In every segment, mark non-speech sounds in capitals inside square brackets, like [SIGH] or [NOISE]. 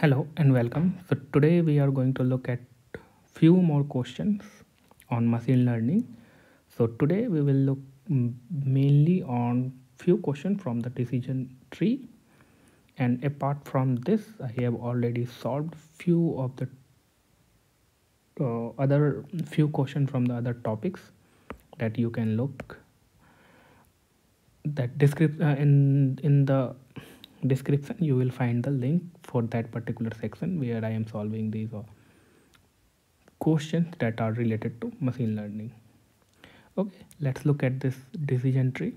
Hello and welcome. So today we are going to look at few more questions on machine learning. So today we will look mainly on few questions from the decision tree and apart from this I have already solved few of the uh, other few questions from the other topics that you can look that descript uh, in in the description you will find the link for that particular section where I am solving these uh, questions that are related to machine learning. Okay, let's look at this decision tree.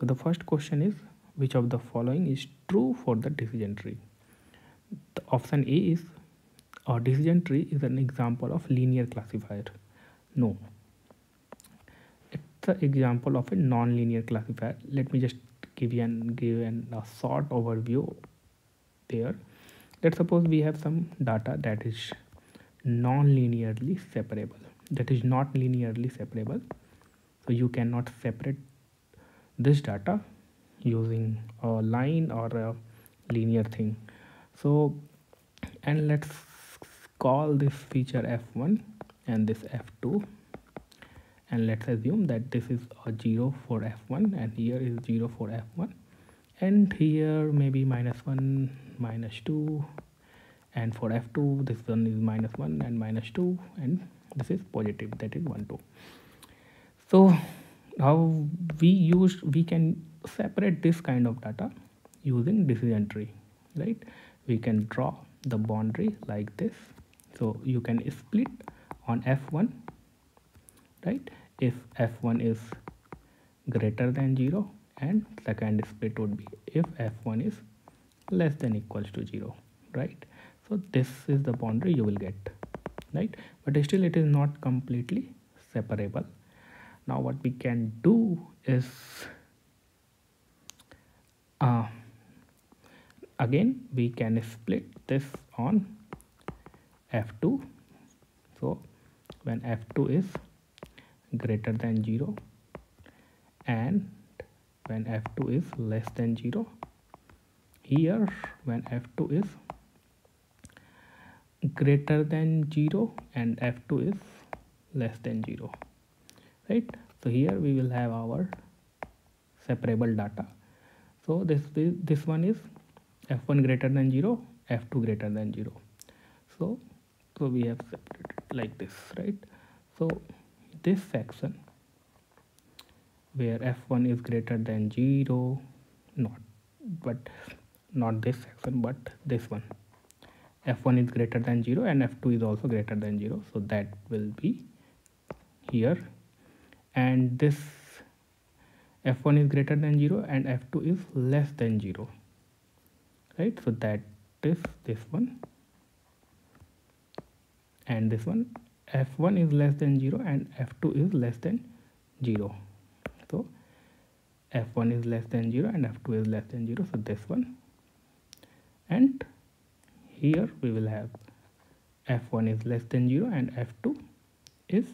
So the first question is which of the following is true for the decision tree? The option A is a decision tree is an example of linear classifier. No. It's an example of a non-linear classifier. Let me just give you an give an, a short overview there. Let's suppose we have some data that is non-linearly separable. That is not linearly separable. So you cannot separate this data using a line or a linear thing. So and let's call this feature f1 and this f2 and let's assume that this is a 0 for f1 and here is 0 for f1 and here maybe minus 1 minus 2 and for f2 this one is minus 1 and minus 2 and this is positive that is 1 2 so how we use we can separate this kind of data using decision tree right? We can draw the boundary like this. So you can split on f1 right? If f1 is greater than 0 and second split would be if f1 is less than equals to 0 right? So this is the boundary you will get right? But still it is not completely separable. Now what we can do is uh, again we can split this on f2 so when f2 is greater than 0 and when f2 is less than 0 here when f2 is greater than 0 and f2 is less than 0 right? So here we will have our separable data. So this this one is f1 greater than 0 f2 greater than 0 so so we have separated like this right? So this section where f1 is greater than 0 not but not this section but this one. F1 is greater than 0 and f2 is also greater than 0 so that will be here. And this f1 is greater than 0 and f2 is less than 0 right? So that is this one and this one f1 is less than 0 and f2 is less than 0 so f1 is less than 0 and f2 is less than 0 so this one. And here we will have f1 is less than 0 and f2 is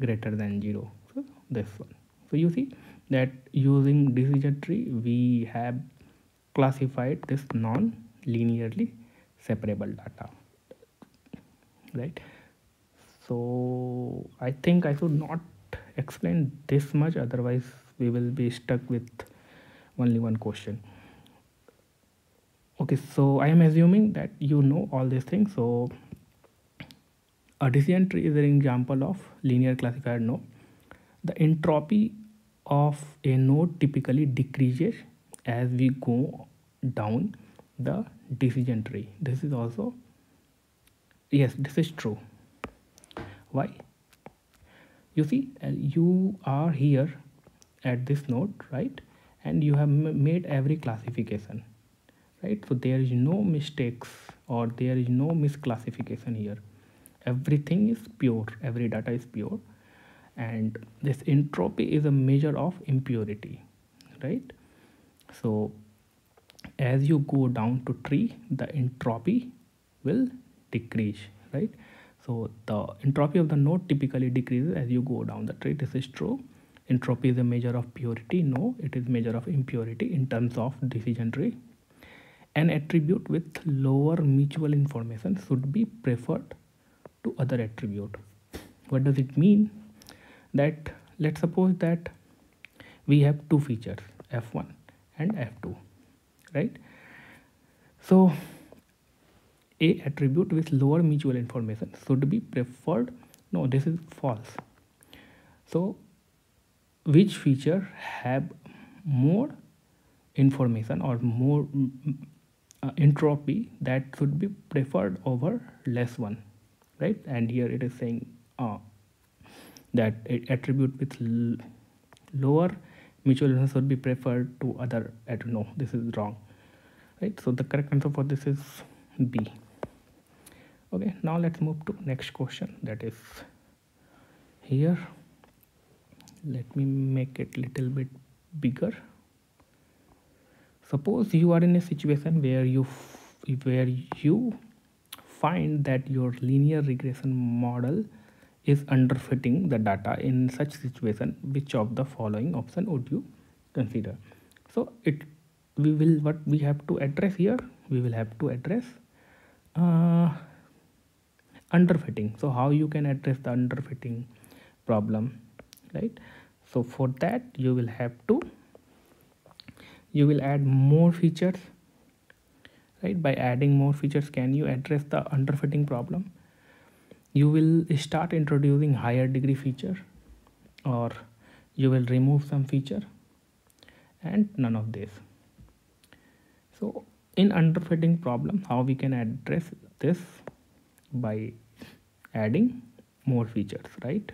greater than 0 so this one. So you see that using decision tree we have classified this non-linearly separable data. Right so i think i should not explain this much otherwise we will be stuck with only one question. Okay so i am assuming that you know all these things. So a decision tree is an example of linear classifier no? The entropy of a node typically decreases as we go down the decision tree. This is also yes this is true why? You see uh, you are here at this node right? And you have made every classification right? So there is no mistakes or there is no misclassification here. Everything is pure. Every data is pure. And this entropy is a measure of impurity right? So as you go down to tree the entropy will decrease right so the entropy of the node typically decreases as you go down the tree this is true. Entropy is a measure of purity. No it is measure of impurity in terms of decision tree. An attribute with lower mutual information should be preferred to other attribute. What does it mean? That let's suppose that we have two features f1 and f2 right? So a attribute with lower mutual information should be preferred. No this is false. So which feature have more information or more uh, entropy that should be preferred over less one right? And here it is saying uh, that attribute with lower mutual influence should be preferred to other at no this is wrong right? So the correct answer for this is b okay now let's move to next question. That is here. Let me make it little bit bigger. Suppose you are in a situation where you where you find that your linear regression model is underfitting the data in such situation which of the following option would you consider? So it we will what we have to address here we will have to address uh, underfitting. So how you can address the underfitting problem right? So for that you will have to you will add more features right? By adding more features can you address the underfitting problem? You will start introducing higher degree feature or you will remove some feature and none of this. So in underfitting problem how we can address this? By adding more features right?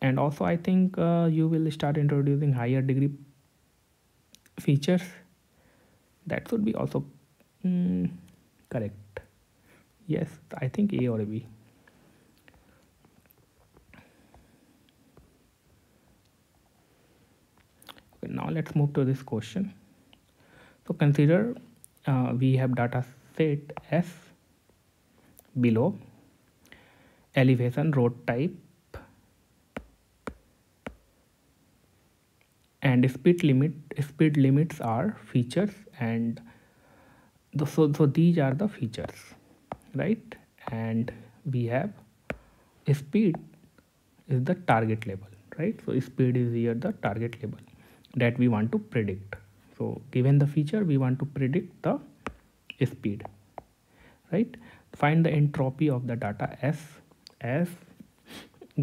And also i think uh, you will start introducing higher degree features. That should be also mm, correct. Yes i think a or b. Okay now let's move to this question. So consider uh, we have data set s below. Elevation road type. And speed limit speed limits are features and the, so so these are the features right? And we have speed is the target label right? So speed is here the target label that we want to predict. So given the feature we want to predict the speed right find the entropy of the data s as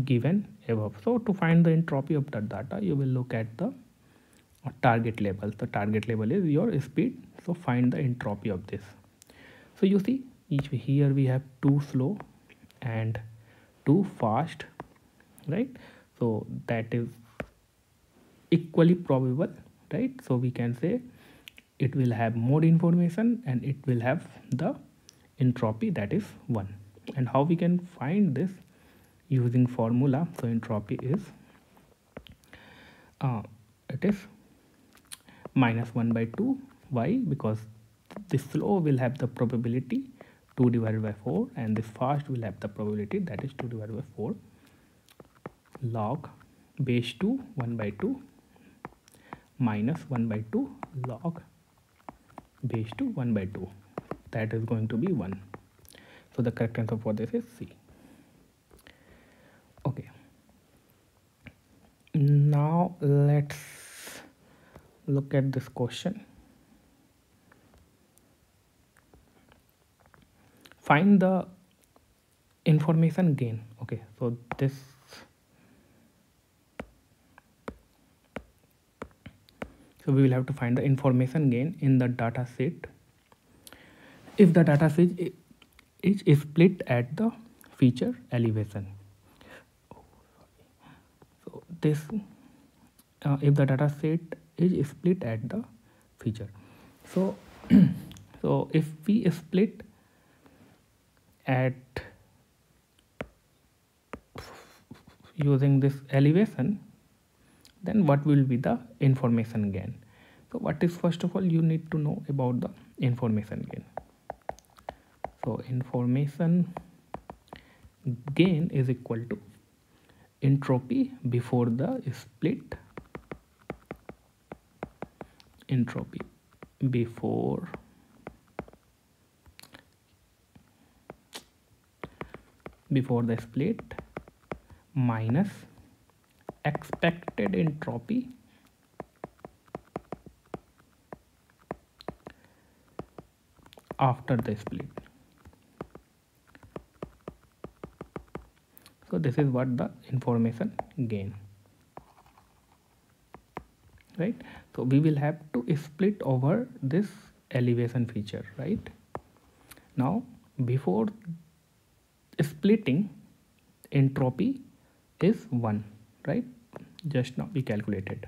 given above. So to find the entropy of the data you will look at the uh, target label the target label is your speed. So find the entropy of this. So you see each here we have two slow and two fast right? So that is equally probable right? So we can say it will have more information and it will have the entropy that is 1 and how we can find this? Using formula. So entropy is uh, it is minus 1 by 2 why? Because the slow will have the probability 2 divided by 4 and this fast will have the probability that is 2 divided by 4 log base 2 1 by 2 minus 1 by 2 log base 2 1 by 2 that is going to be 1 so the correct answer for this is C. Okay. Now let's look at this question. Find the information gain. Okay so this so we will have to find the information gain in the data set if the data set is split at the feature elevation. So this uh, if the data set is split at the feature. So [CLEARS THROAT] so if we split at using this elevation then what will be the information gain? So what is first of all you need to know about the information gain so information gain is equal to entropy before the split. Entropy before before the split minus expected entropy after the split so this is what the information gain. Right? So we will have to split over this elevation feature right? Now before splitting entropy is 1 right? Just now we calculated.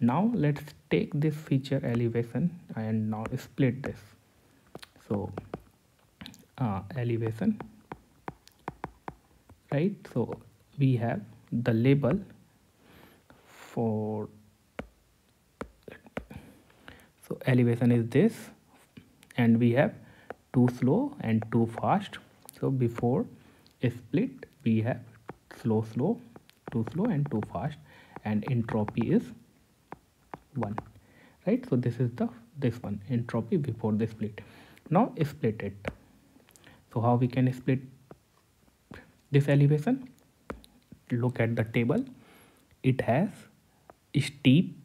Now let's take this feature elevation and now split this. So uh, elevation right? So we have the label for so elevation is this and we have too slow and too fast. So before split we have slow slow too slow and too fast and entropy is 1 right? So this is the this one entropy before the split. Now split it. So how we can split this elevation. Look at the table. It has steep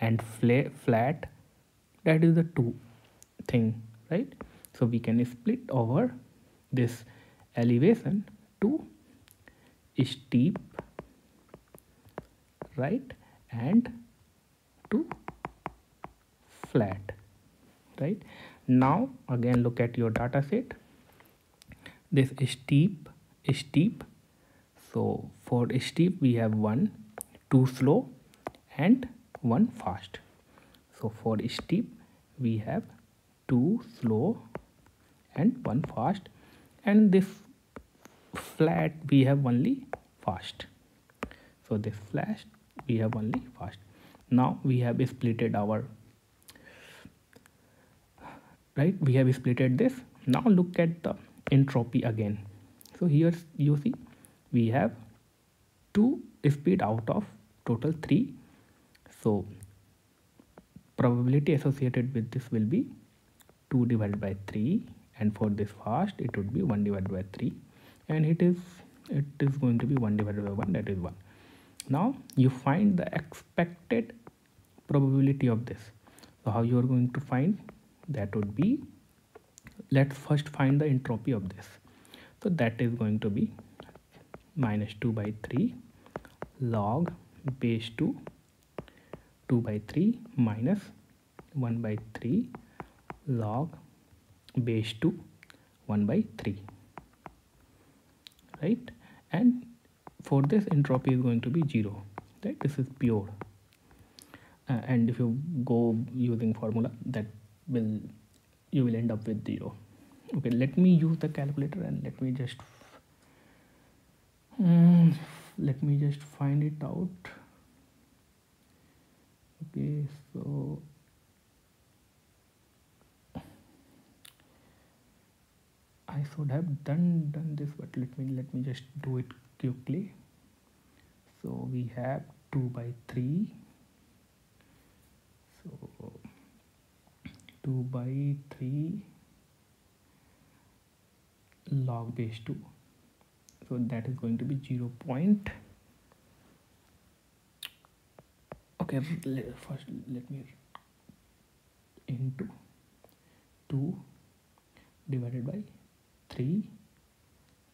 and flat. That is the two thing right? So we can split over this elevation to steep right? And to flat right? Now again look at your data set. This steep steep so for steep we have one two slow and one fast. So for steep we have two slow and one fast. And this flat we have only fast. So this flash we have only fast. Now we have splitted our right? We have splitted this. Now look at the entropy again so here you see we have two speed out of total three. So probability associated with this will be 2 divided by 3 and for this fast it would be 1 divided by 3 and it is it is going to be 1 divided by 1 that is 1 now you find the expected probability of this. So how you are going to find? That would be let's first find the entropy of this so that is going to be minus 2 by 3 log base 2 2 by 3 minus 1 by 3 log base 2 1 by 3 right? And for this entropy is going to be 0 right? This is pure. Uh, and if you go using formula that will you will end up with 0 okay let me use the calculator and let me just um, let me just find it out. Okay so I should have done done this but let me let me just do it quickly. So we have 2 by 3 so 2 by 3 log base 2 so that is going to be 0 point. Okay first let me into 2 divided by 3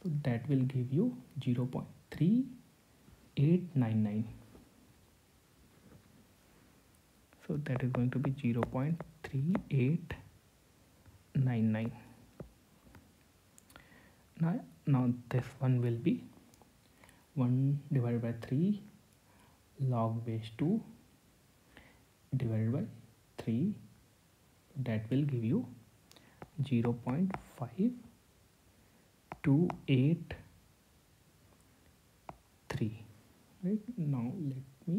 so that will give you 0 0.3899 so that is going to be 0 0.3899 now now this one will be 1 divided by 3 log base 2 divided by 3 that will give you 0 0.5283 right? Now let me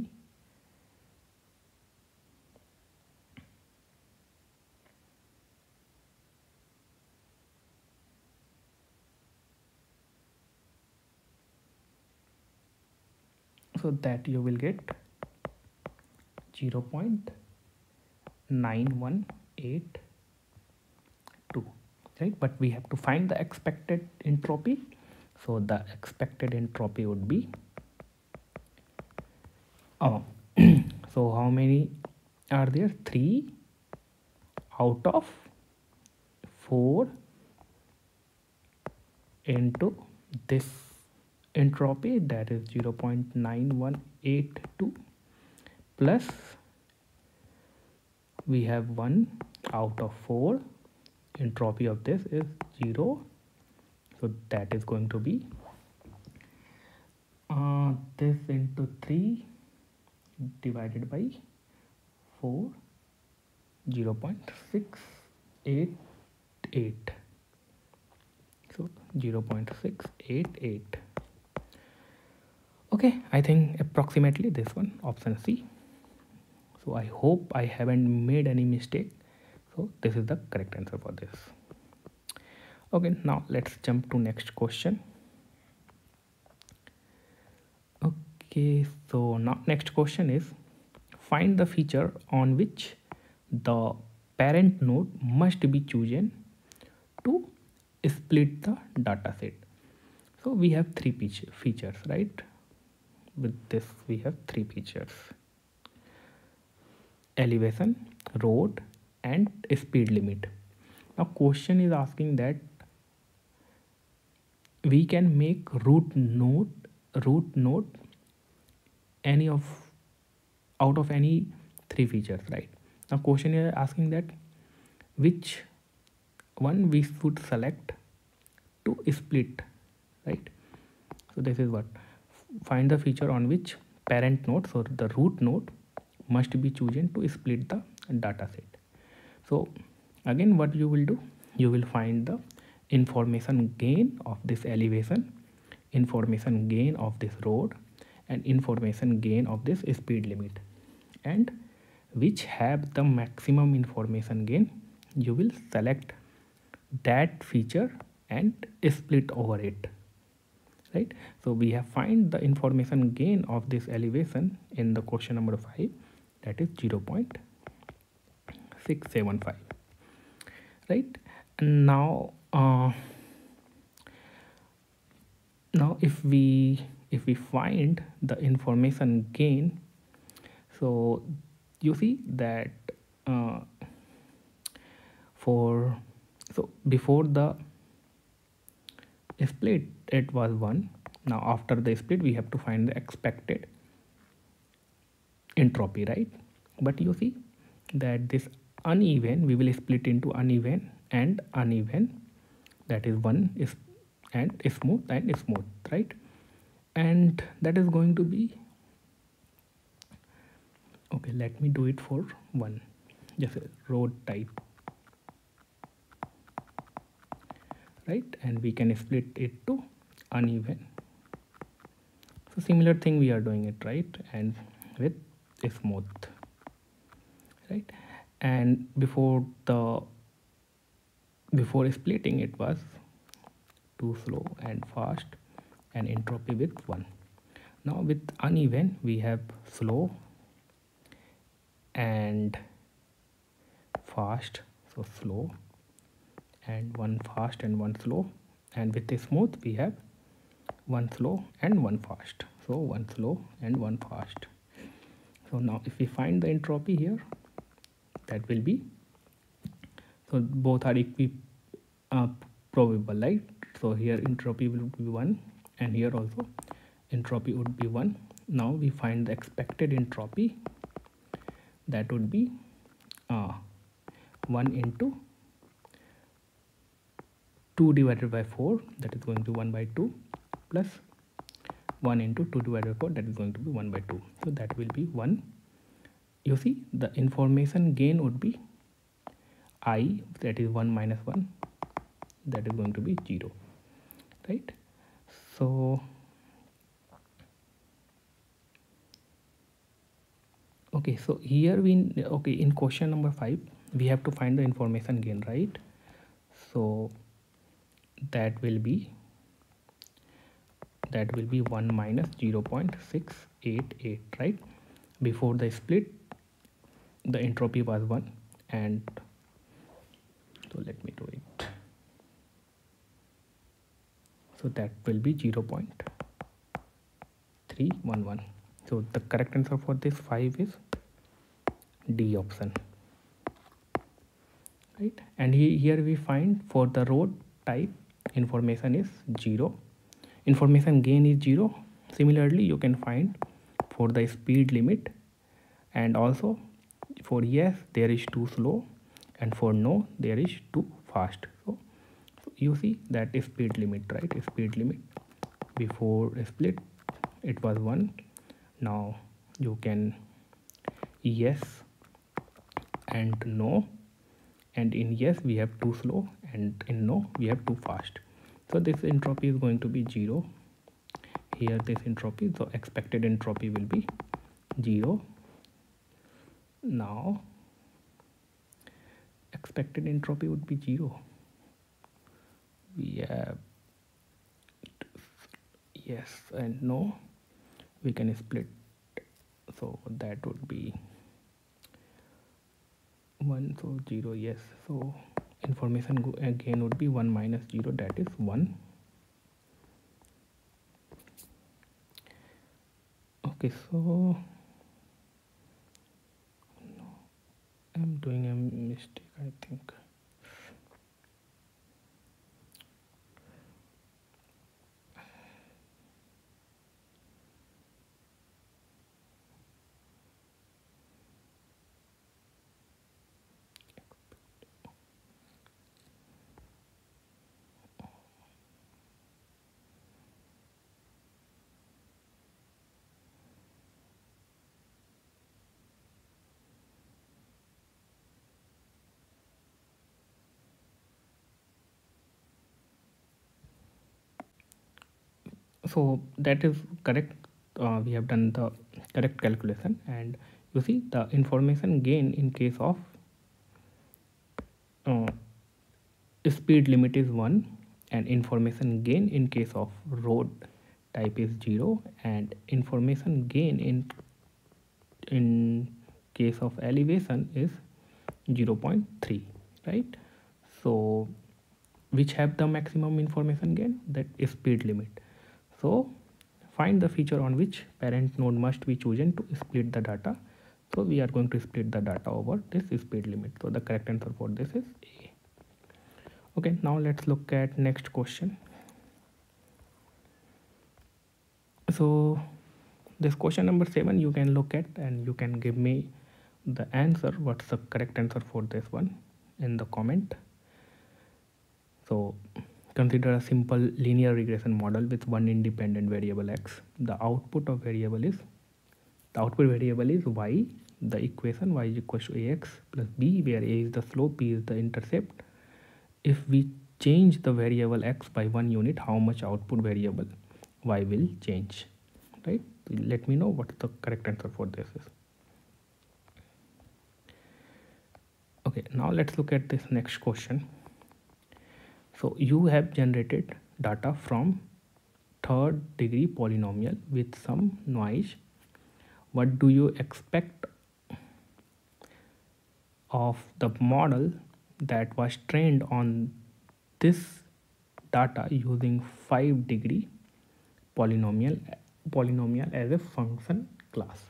so that you will get 0 0.9 9182 right? But we have to find the expected entropy. So the expected entropy would be oh [CLEARS THROAT] so how many are there? Three out of four into this entropy that is 0 0.9182 plus we have 1 out of 4 entropy of this is 0 so that is going to be uh, this into 3 divided by 4 0 0.688 so 0 0.688 okay. I think approximately this one option c. So i hope i haven't made any mistake. So this is the correct answer for this. Okay now let's jump to next question. Okay so now next question is find the feature on which the parent node must be chosen to split the data set. So we have three features right with this we have three features. Elevation road and speed limit. Now question is asking that we can make root node root node any of out of any three features right? Now question is asking that which one we should select to split right? So this is what find the feature on which parent node so the root node must be chosen to split the data set. So again what you will do you will find the information gain of this elevation information gain of this road and information gain of this speed limit and which have the maximum information gain you will select that feature and split over it right? So we have find the information gain of this elevation in the question number 5 that is 0 0.675 right? And now uh, now if we if we find the information gain so you see that uh, for so before the split it was 1 now after the split we have to find the expected entropy right? But you see that this uneven we will split into uneven and uneven. That is one is and smooth and smooth right? And that is going to be okay let me do it for one. Just a road type right? And we can split it to uneven. So similar thing we are doing it right? And with smooth right? And before the before splitting it was too slow and fast and entropy with 1 now with uneven we have slow and fast so slow and one fast and one slow. And with a smooth we have one slow and one fast. So one slow and one fast. So now if we find the entropy here that will be so both are equi uh, probable right? So here entropy will be 1 and here also entropy would be 1 now we find the expected entropy. That would be uh, 1 into 2 divided by 4 that is going to be 1 by 2 plus 1 into 2 divided by 4 that is going to be 1 by 2 so that will be 1 you see the information gain would be i that is 1 minus 1 that is going to be 0 right? So okay so here we okay in question number 5 we have to find the information gain right? So that will be that will be 1 minus 0 0.688 right? Before the split the entropy was 1 and so let me do it. So that will be 0 0.311 so the correct answer for this 5 is d option. Right? And he, here we find for the road type information is 0 information gain is 0 similarly you can find for the speed limit and also for yes there is two slow and for no there is two fast. So, you see that speed limit right? Speed limit. Before split it was 1 now you can yes and no. And in yes we have two slow and in no we have two fast. So this entropy is going to be 0 here this entropy so expected entropy will be 0 now expected entropy would be 0 we have yes and no. We can split. So that would be 1 so 0 yes so information again would be 1 minus 0 that is 1 okay so I'm doing a mistake I think so that is correct. Uh, we have done the correct calculation. And you see the information gain in case of uh, speed limit is 1 and information gain in case of road type is 0 and information gain in in case of elevation is 0 0.3 right? So which have the maximum information gain? That is speed limit so find the feature on which parent node must be chosen to split the data. So we are going to split the data over this speed limit. So the correct answer for this is a. Okay now let's look at next question. So this question number seven you can look at and you can give me the answer what's the correct answer for this one in the comment. So Consider a simple linear regression model with one independent variable x. The output of variable is the output variable is y. The equation y is equal to ax plus b where a is the slope, b is the intercept. If we change the variable x by one unit, how much output variable y will change? Right? Let me know what the correct answer for this is. Okay, now let's look at this next question so you have generated data from third degree polynomial with some noise. What do you expect of the model that was trained on this data using 5 degree polynomial polynomial as a function class?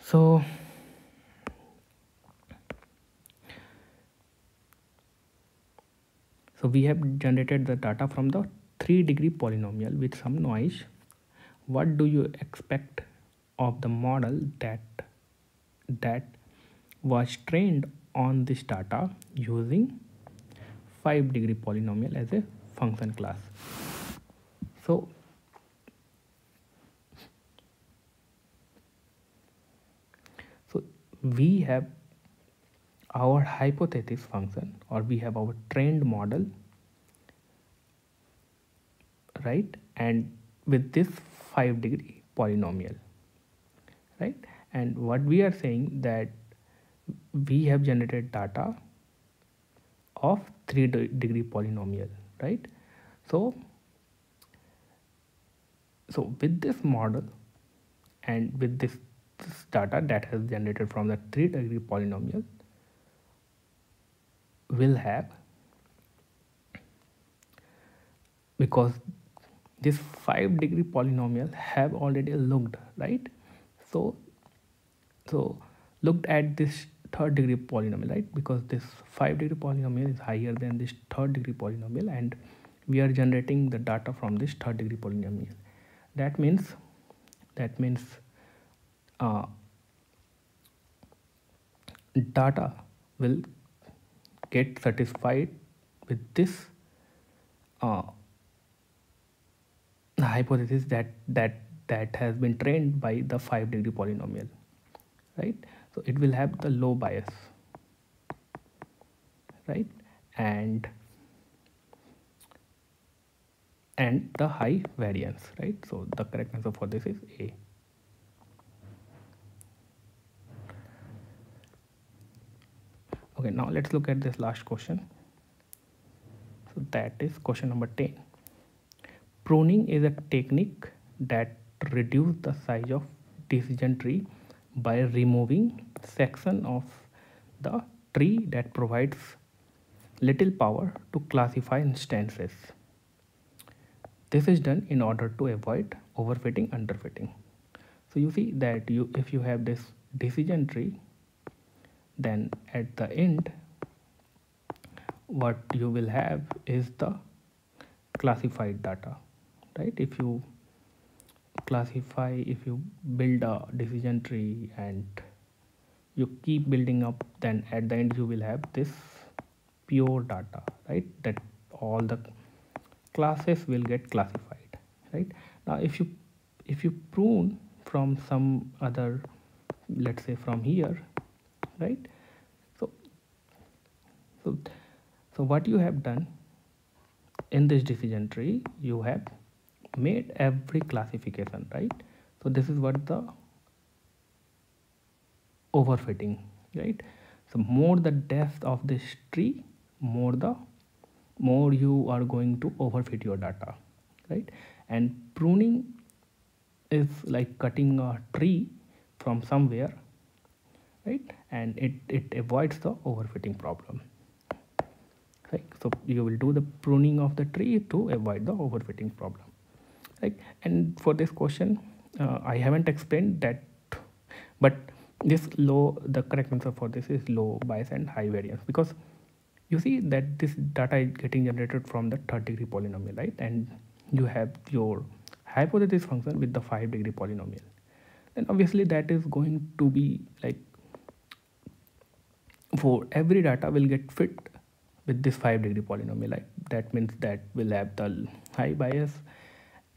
So we have generated the data from the 3 degree polynomial with some noise. What do you expect of the model that that was trained on this data using 5 degree polynomial as a function class? So so we have our hypothesis function or we have our trained model right? And with this 5 degree polynomial right? And what we are saying that we have generated data of 3 degree polynomial right? So so with this model and with this this data that has generated from the 3 degree polynomial will have because this 5 degree polynomial have already looked right? So so looked at this third degree polynomial right? Because this 5 degree polynomial is higher than this third degree polynomial and we are generating the data from this third degree polynomial. That means that means uh, data will get satisfied with this uh, hypothesis that that that has been trained by the 5 degree polynomial right? So it will have the low bias right? And and the high variance right? So the correct answer for this is a. Okay now let's look at this last question. So that is question number 10 pruning is a technique that reduce the size of decision tree by removing section of the tree that provides little power to classify instances. This is done in order to avoid overfitting underfitting. So you see that you if you have this decision tree then at the end what you will have is the classified data right? If you classify if you build a decision tree and you keep building up then at the end you will have this pure data right? That all the classes will get classified right? Now if you if you prune from some other let's say from here right? So so so what you have done in this decision tree you have made every classification right? So this is what the overfitting right? So more the depth of this tree more the more you are going to overfit your data right? And pruning is like cutting a tree from somewhere right? And it it avoids the overfitting problem right? So you will do the pruning of the tree to avoid the overfitting problem right and for this question uh, i haven't explained that but this low the correct answer for this is low bias and high variance. Because you see that this data is getting generated from the third degree polynomial right? And you have your hypothesis function with the five degree polynomial. Then obviously that is going to be like for every data will get fit with this five degree polynomial right that means that will have the high bias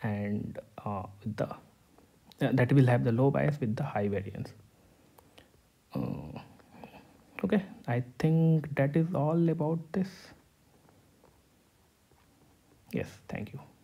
and uh, with the uh, that will have the low bias with the high variance. Uh, okay i think that is all about this. Yes thank you